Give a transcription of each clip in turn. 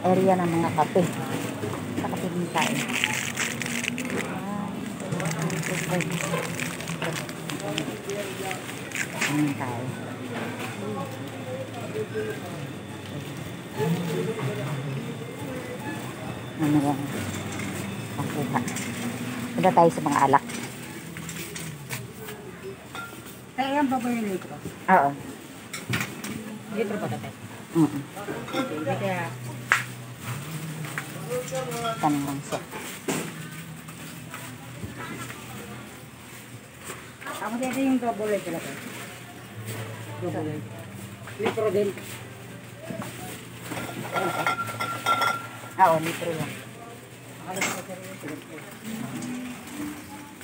area ng mga kape. Sa kape din tayo. Ayan tayo. Ano yan? Pangkuha. Punta tayo sa mga alak. Kaya yan ba ba yung litro? Oo. Litro ba tatay? Mm -mm. Hindi kaya Tanong lang siya. ako dito yung double pala ko. Double light. Litro din. Ah, Oo, litro lang.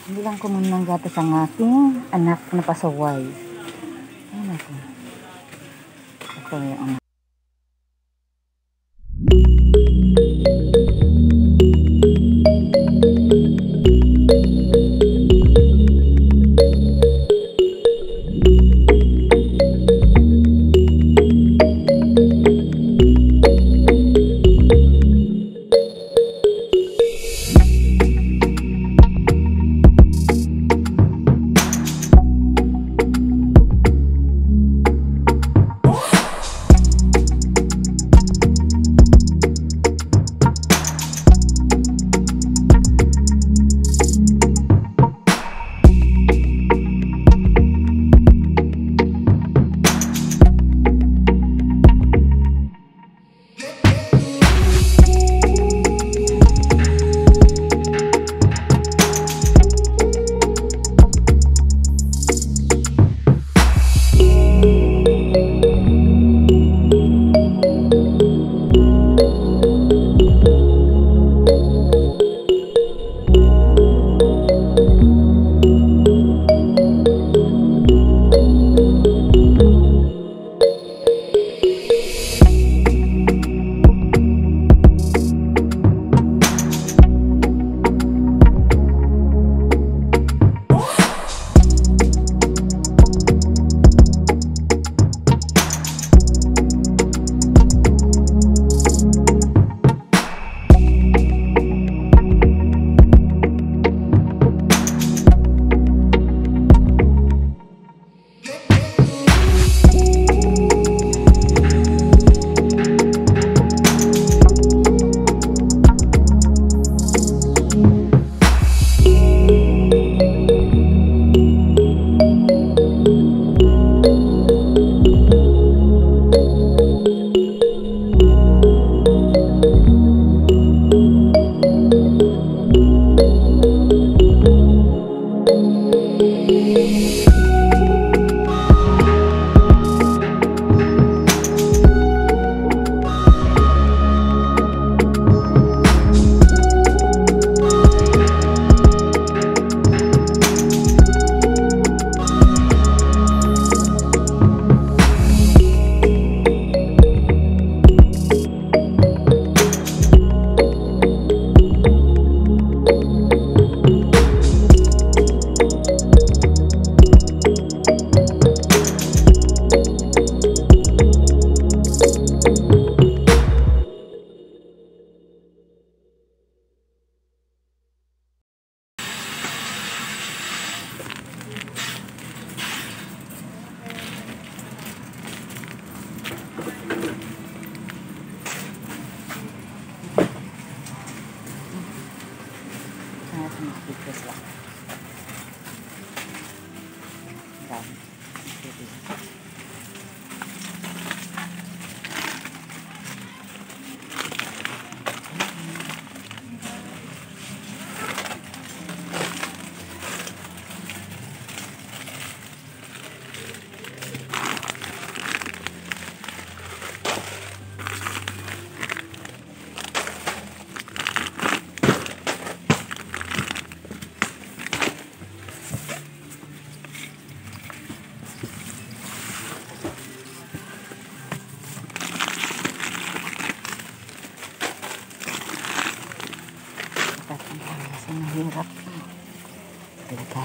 Akala ko muna ng gatas ang aking anak na pasaway. Ay, naku. Ito yung anak. Pictures lang. Dami. Tatang kaya sa mahirap. Talaga.